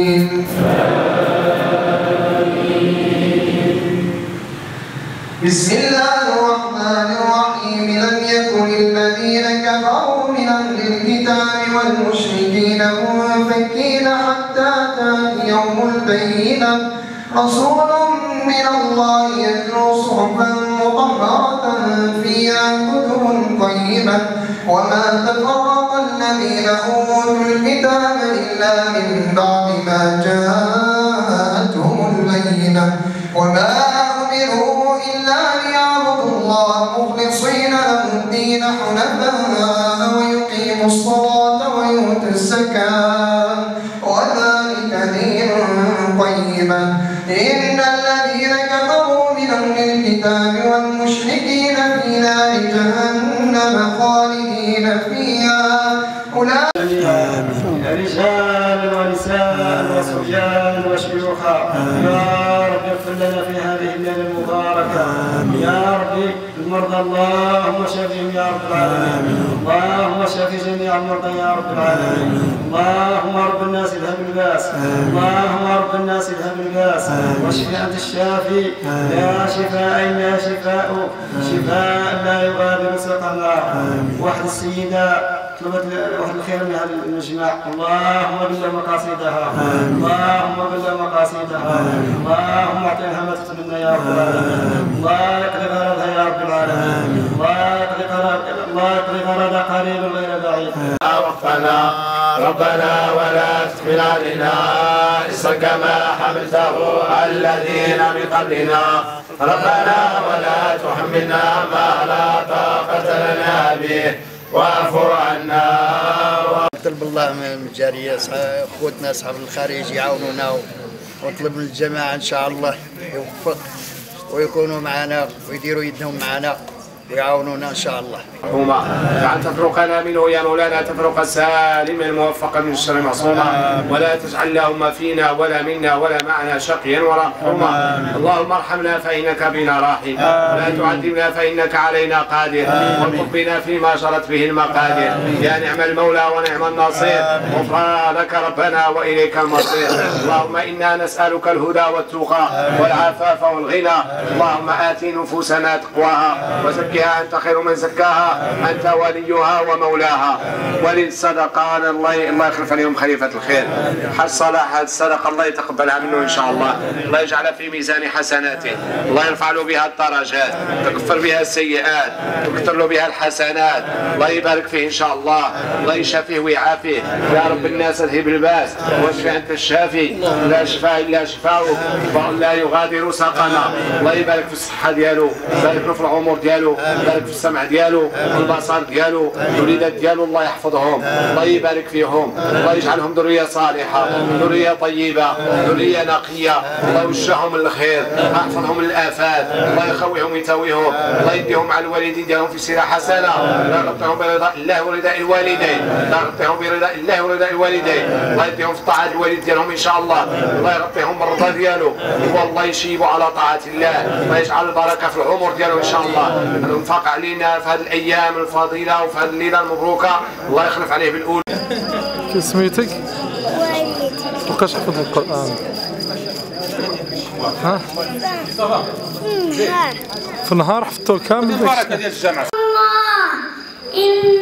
بسم الله الرحمن الرحيم. لم يكن الذين كفروا من أهل الكتاب والمشركين منفكين حتى تأتيهم البينة. رسول من الله يتلو صحفا مطهرة فيها كتب طيبة. وما تفرق الذين أوتوا الكتاب إلا من بعد ما جاءتهم البينة وما أمروا إلا ليعبدوا الله مخلصين له الدين حنفاء ويقيموا الصلاة ويؤتوا الزكاة وذلك دين قيما إن جهنم خالدين فيها. أولئك رجال ونساء وصبيان وشيوخا. يا رب اغفر لنا في هذه الليلة المباركة. يا رب المرضى اللهم شفهم يا رب العالمين. اللهم شف جميع المرضى يا رب العالمين. اللهم رب الناس اذهب الباس اللهم رب الناس اذهب الباس واشف أنت الشافي. لا شفاء الا شفاء. شفاء لا يغادر سقما واحد السيدة. طلبت واحد الخير من هذا المجمع. اللهم بلغ مقاصدها. اللهم بلغ مقاصدها. اللهم اعطيها ما تتمنى يا رب العالمين. الله يقضي غرضها يا رب العالمين. الله يقضي غرض الله يقضي غرض قريب غير بعيد. ربنا ربنا ولا تحمل علينا إصرا كما حملته على الذين من قبلنا. ربنا ولا تحملنا ما لا طاقة لنا به. واعف عنا نطلب الله من الجارية اخوتنا أصحاب الخارج يعاونونا ونطلب من الجماعة إن شاء الله يوفق ويكونوا معنا ويديروا يدهم معنا. ويعاونونا إن شاء الله. هما جعل تفرقنا منه يا مولانا تفرق سالما موفقا من الشر معصوما ولا تجعل اللهم فينا ولا منا ولا معنا شقيا ولا محروما اللهم ارحمنا فإنك بنا راحم. ولا تعذبنا فإنك علينا قادر. وارفق بنا فيما جرت به المقادير. يا نعم المولى ونعم النصير غفرانك ربنا وإليك المصير. اللهم إنا نسألك الهدى والتقى والعفاف والغنى. اللهم آت نفوسنا تقواها وزكها أنت خير من زكاها أنت وليها ومولاها. وللصدقه الله الله يخلف عليهم خليفة الخير. حج صلاح هذه الصدقه الله يتقبلها منه إن شاء الله. الله يجعلها في ميزان حسناته. الله يرفع له بها الدرجات تكفر بها السيئات تكثر له بها الحسنات. الله يبارك فيه إن شاء الله. الله يشافيه ويعافيه. يا رب الناس اذهب الباس واشفي أنت الشافي. لا شفاء إلا شفاؤك. لا يغادر سقما الله يبارك في الصحة ديالو يبارك له في العمر ديالو. يبارك في السمع ديالو البصر ديالو الوليدات ديالو الله يحفظهم الله يبارك فيهم الله يجعلهم ذرية صالحة ذرية طيبة ذرية نقية الله يوجههم للخير احفظهم من الافات الله يخويهم ويتويهم الله يديهم مع الوالدين ديالهم في سيرة حسنة. الله يغطيهم برضاء الله ورضاء الوالدين. الله يغطيهم برضاء الله ورضاء الوالدين. الله يديهم في طاعة الوالد ديالهم إن شاء الله. الله يغطيهم بالرضا ديالو. والله يشيبوا على طاعة الله. الله يجعل البركة في العمر ديالو إن شاء الله. الانفاق علينا في هذه الأيام الفضيله وفي هذه الليلة المبروكة الله يخلف عليه بالاولى سميتك؟ وقاش حفظ القرآن؟ ها؟ في النهار حفظتو كامل البركة ديال الجامعة الله